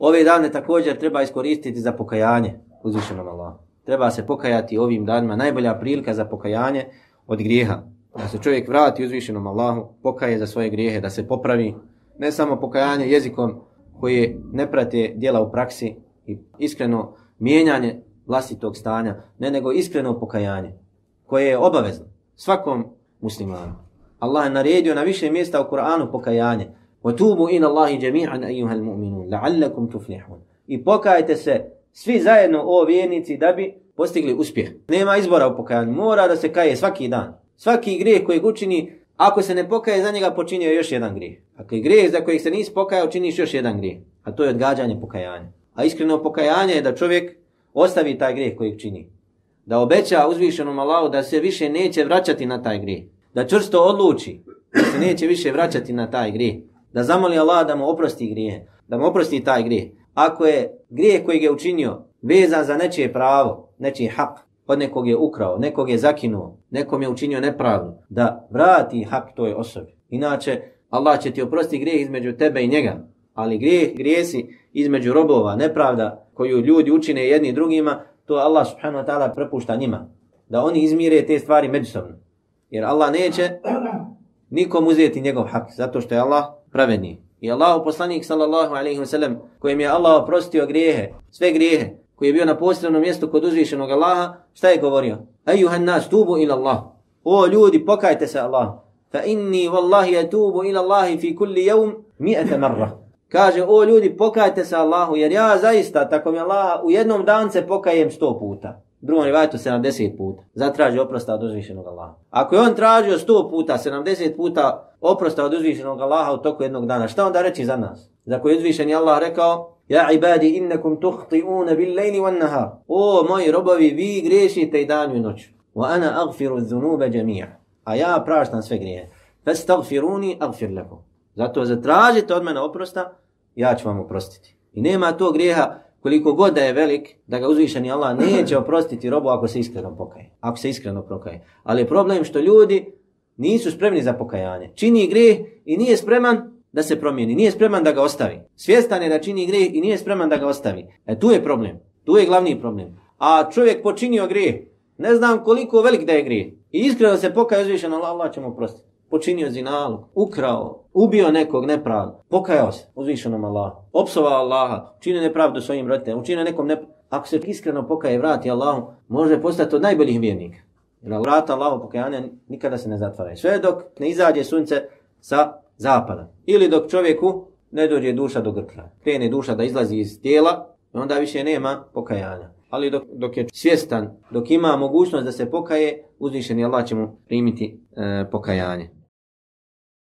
Ove dane također treba iskoristiti za pokajanje uzvišenom Allahu. Treba se pokajati ovim danima. Najbolja prilika za pokajanje od grijeha. Da se čovjek vrati uzvišenom Allahu, pokaje za svoje grijehe, da se popravi. Ne samo pokajanje jezikom koje ne prate dijela u praksi i iskreno mijenjanje vlastitog stanja, ne nego iskreno pokajanje koje je obavezno svakom muslimanu. Allah je naredio na više mjesta u Kur'anu pokajanje. وَتُوبُوا إِنَ اللَّهِ جَمِيعًا أَيُّهَا الْمُؤْمِنُونَ لَعَلَّكُمْ تُفْلِحُونَ I pokajte se svi zajedno o vjernici da bi postigli uspjeh. Nema izbora u pokajanju, mora da se kaje svaki dan. Svaki grijeh koji učini, ako se ne pokaje za njega, počinio još jedan grijeh. Ako je grijeh za kojeg se nisi pokajao, činiš još jedan grijeh. A to je odgađanje pokajanja. A iskreno pokajanje je da čovjek ostavi taj grijeh koji čini. Da obeća uzvišenom Allahu da se više neće vraćati na taj grijeh. Da čvrsto odluči da se neće više vraćati na taj grijeh. Da zamoli Allah da mu oprosti grijehe, Da mu oprosti taj grijeh. Ako je grijeh koji je učinio vezan za nečije pravo, nečiji hak, od nekog je ukrao, nekog je zakinuo, nekom je učinio nepravdu, da vrati hak toj osobi. Inače, Allah će ti oprosti grijeh između tebe i njega, ali grijeh, grijesi između robova, nepravda koju ljudi učine jedni drugima, to Allah subhanahu wa ta'ala prepušta njima. Da oni izmire te stvari međusobno. Jer Allah neće nikom uzeti njegov hak, zato što je Allah pravedni. I Allah poslanik sallallahu alaihi wa sallam, kojem je Allah oprostio grijehe, sve grijehe, koji je bio na posebnom mjestu kod uzvišenog Allaha, šta je govorio? Ejuhan nas tubu ila Allah. O ljudi, pokajte se Allah. Fa inni wallahi atubu ila Allahi fi kulli jevm mi'ete marra. Kaže, o ljudi, pokajte se Allahu, jer ja zaista, tako mi Allah, u jednom dan se pokajem sto puta. Drugom rivajetu 70 puta. Zatraži oprosta od uzvišenog Allaha. Ako je on tražio 100 puta, 70 puta oprosta od uzvišenog Allaha u toku jednog dana, šta onda reći za nas? Za koje je uzvišeni Allah rekao, Ja ibadi innakum tuhti'una bil lejli wan nahar. O moji robovi, vi grešite i danju i noću. Wa ana aghfiru dhunuba jami'a. A ja praštam sve grijehe. Fastaghfiruni aghfir lakum. Zato zatražite od mene oprosta, ja ću vam oprostiti. I nema to grijeha koliko god da je velik, da ga uzvišeni Allah neće oprostiti robu ako se iskreno pokaje. Ako se iskreno pokaje. Ali je problem što ljudi nisu spremni za pokajanje. Čini grijeh i nije spreman da se promijeni. Nije spreman da ga ostavi. Svjestan je da čini grijeh i nije spreman da ga ostavi. E tu je problem. Tu je glavni problem. A čovjek počinio grijeh. Ne znam koliko velik da je grijeh. I iskreno se pokaje uzvišeno Allah, Allah će mu oprostiti počinio zinalu, ukrao, ubio nekog nepravdu, pokajao se uzvišenom Allahu, opsovao Allaha, učinio nepravdu svojim roditeljima, učine nekom nepravdu. Ako se iskreno pokaje vrati Allahu, može postati od najboljih vjernika. Jer vrata Allahu pokajanja nikada se ne zatvaraju. Sve dok ne izađe sunce sa zapada. Ili dok čovjeku ne dođe duša do grkla. Krene duša da izlazi iz tijela, onda više nema pokajanja. Ali dok, dok je svjestan, dok ima mogućnost da se pokaje, uzvišeni Allah će mu primiti e, pokajanje.